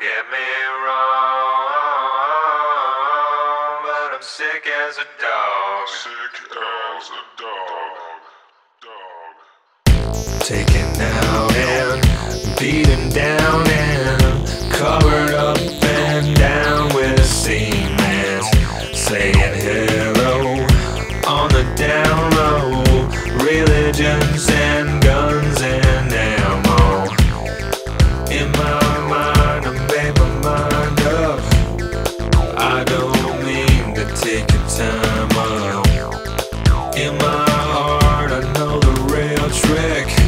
get me wrong, but I'm sick as a dog. Sick as a dog. Dog. Taken out and beaten down and covered up and down with a seam saying hello on the down. in my heart, I know the real trick.